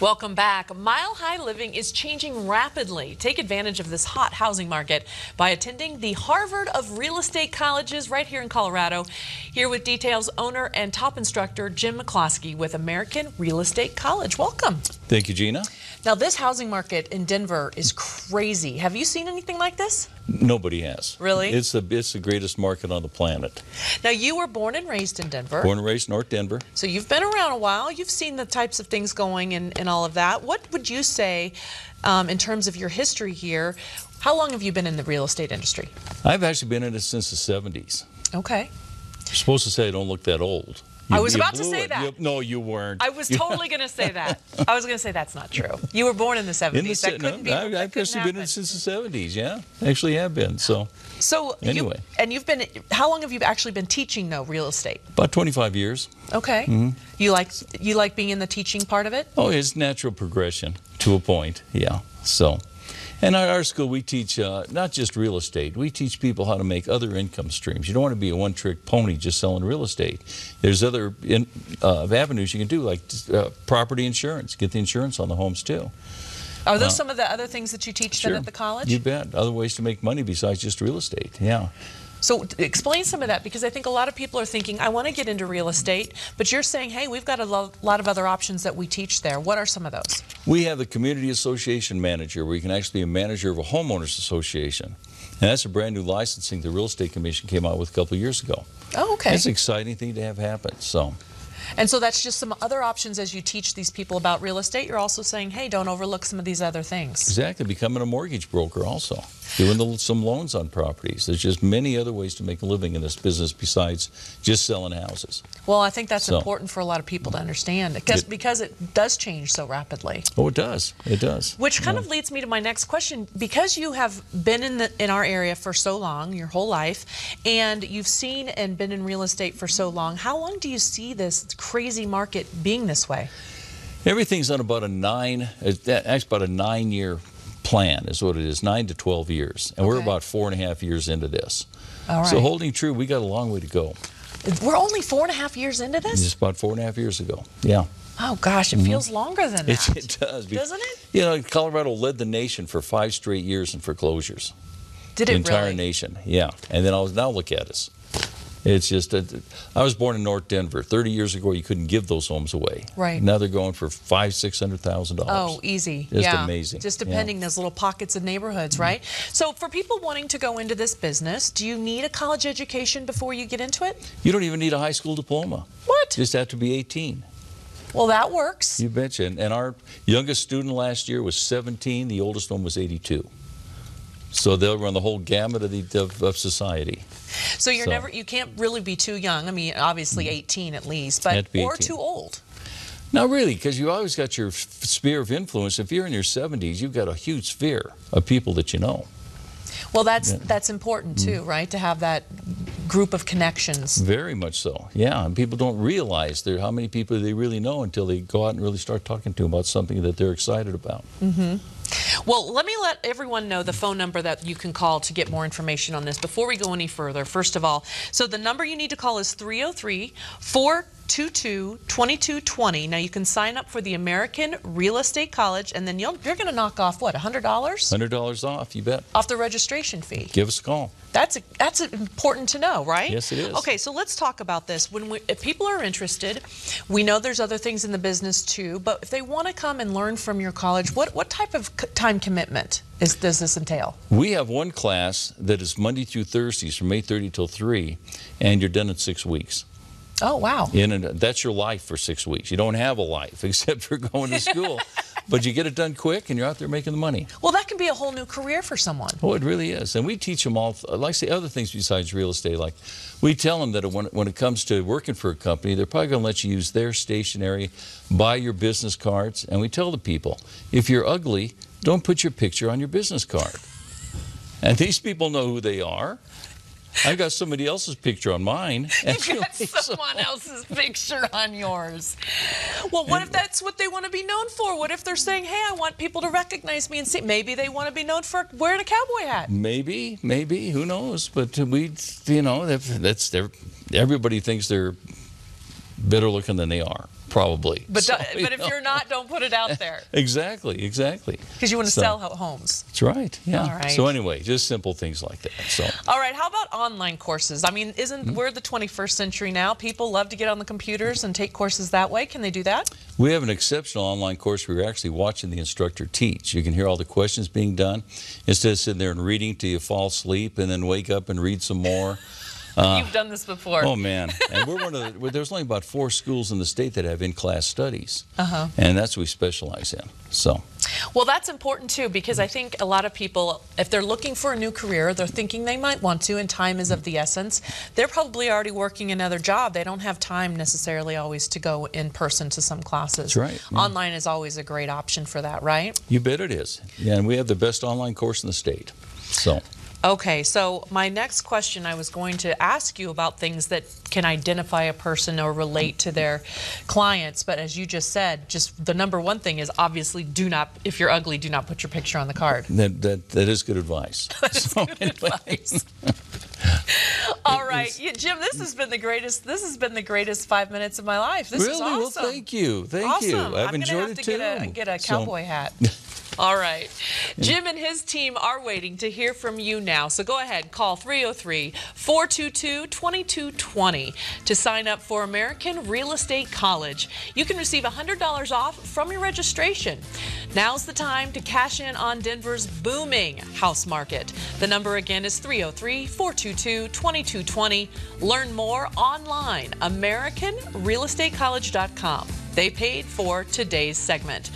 Welcome back. Mile High Living is changing rapidly. Take advantage of this hot housing market by attending the Harvard of Real Estate Colleges right here in Colorado. Here with details, owner and top instructor Jim McCloskey with American Real Estate College. Welcome. Thank you, Gina. Now, this housing market in Denver is crazy. Have you seen anything like this? Nobody has. Really? It's the it's the greatest market on the planet. Now, you were born and raised in Denver. Born and raised in North Denver. So you've been around a while. You've seen the types of things going and, and all of that. What would you say um, in terms of your history here? How long have you been in the real estate industry? I've actually been in it since the 70s. Okay. You're supposed to say I don't look that old. I was about to say it. that. You- no, you weren't. I was totally going to say that. I was going to say that's not true. You were born in the 70s. in the that se- couldn't be. I, that I've actually been in since the 70s. Yeah, actually have been. So So you- Anyway. and you've been. How long have you actually been teaching though real estate? about 25 years. Okay. Mm-hmm. You like you like being in the teaching part of it? Oh, it's natural progression to a point. Yeah. So, and at our school we teach uh, not just real estate. We teach people how to make other income streams. You don't want to be a one-trick pony just selling real estate. There's other in, uh, avenues you can do, like uh, property insurance. Get the insurance on the homes too. Are those some of the other things that you teach then Sure. at the college? You bet. Other ways to make money besides just real estate. Yeah. So explain some of that because I think a lot of people are thinking, I want to get into real estate, but you're saying, hey, we've got a lo- lot of other options that we teach there. What are some of those? We have the community association manager, where you can actually be a manager of a homeowners association. And that's a brand new licensing the real estate commission came out with a couple of years ago. Oh, okay. It's an exciting thing to have happen. So. And so that's just some other options as you teach these people about real estate. You're also saying, hey, don't overlook some of these other things. Exactly, becoming a mortgage broker also, doing the, some loans on properties. There's just many other ways to make a living in this business besides just selling houses. Well, I think that's So- important for a lot of people to understand because, It- because it does change so rapidly. Oh, it does. It does. Which kind of leads me to my next question. Because you have been in the in our area for so long, your whole life, and you've seen and been in real estate for so long, how long do you see this crazy market being this way? Everything's on about a nine, uh, it's actually about a nine-year plan is what it is, nine to 12 years. And we're about four and a half years into this. All right. So holding true, we got a long way to go. We're only four and a half years into this? Just about four and a half years ago. Yeah. Oh gosh, it mm-hmm. feels longer than that. it does. Doesn't it? You know, Colorado led the nation for five straight years in foreclosures. Did the it entire really? nation. Yeah, and then I was now look at us. It's just a, I was born in North Denver. Thirty years ago, you couldn't give those homes away. Right. now they're going for five, $600,000. Oh, easy. Just yeah. amazing. Just Yeah. Depending those little pockets of neighborhoods, mm-hmm. right? So for people wanting to go into this business, do you need a college education before you get into it? You don't even need a high school diploma. What? Just have to be eighteen. Well, that works. You betcha. And, and our youngest student last year was seventeen. The oldest one was eighty-two. So they'll run the whole gamut of, the, of, of society. So you're So- never you can't really be too young. I mean, obviously mm. 18 at least, but or 18. too old. Now, really, because you always got your sphere of influence. If you're in your 70s, you've got a huge sphere of people that you know. Well, that's Yeah. That's important too, mm. right? To have that group of connections. Very much so. Yeah, and people don't realize there how many people they really know until they go out and really start talking to them about something that they're excited about. Mm-hmm. Well, let me let everyone know the phone number that you can call to get more information on this before we go any further. First of all, so the number you need to call is 303 422 2220. Now, you can sign up for the American Real Estate College, and then you'll, you're going to knock off what, $100? $100 off, you bet. off the registration fee? Give us a call. That's that's important to know, right? Yes, it is. Okay, so let's talk about this. When we, if people are interested, we know there's other things in the business too. But if they want to come and learn from your college, what what type of time commitment is does this entail? We have one class that is Monday through Thursdays from 8:30 till 3, and you're done in six weeks. Oh wow. In and that's your life for six weeks. You don't have a life except for going to school, but you get it done quick, and you're out there making the money. Well, that can be a whole new career for someone. Oh, it really is. And we teach them all, uh, like say, other things besides real estate. Like we tell them that when, when it comes to working for a company, they're probably going to let you use their stationery, buy your business cards. And we tell the people, if you're ugly, don't put your picture on your business card. And these people know who they are. I got somebody else's picture on mine. and You got so- someone else's picture on yours. Well, what if that's what they want to be known for? What if they're saying, "Hey, I want people to recognize me and see"? Maybe they want to be known for wearing a cowboy hat. Maybe, maybe, who knows? But we, you know, that- that's everybody thinks they're better looking than they are, probably. But, So, do- but if know. you're not, don't put it out there Exactly, exactly. because you want to So- sell homes. That's right. Yeah. All right. So anyway, just simple things like that. So All right, how about online courses? I mean, isn't Mm-hmm. we're the 21st century now? People love to get on the computers and take courses that way. Can they do that? we have an exceptional online course where you're actually watching the instructor teach. You can hear all the questions being done instead of sitting there and reading till you fall asleep and then wake up and read some more. You've done this before. Oh man! And we're one of the, there's only about four schools in the state that have in-class studies, Uh-huh. and that's what we specialize in. So Well, that's important too because I think a lot of people, if they're looking for a new career, they're thinking they might want to, and time is of the essence. They're probably already working another job. They don't have time necessarily always to go in person to some classes. That's right, yeah. Online is always a great option for that, right? you bet it is. Yeah, and we have the best online course in the state. So Okay, so my next question I was going to ask you about things that can identify a person or relate to their clients, but as you just said, just the number one thing is obviously do not, if you're ugly, do not put your picture on the card. that that, that is good advice. so, anyway. advice. All right, yeah, Jim. This has been the greatest. This has been the greatest five minutes of my life. This really? is Well, thank you. Thank awesome. you. I've I'm enjoyed have it to too. get a get a So- cowboy hat. All right. Jim and his team are waiting to hear from you now. So go ahead, call 303 422 2220 to sign up for American Real Estate College. You can receive $100 off from your registration. Now's the time to cash in on Denver's booming house market. The number again is 303 422 2220. Learn more online, AmericanRealestateCollege.com. They paid for today's segment.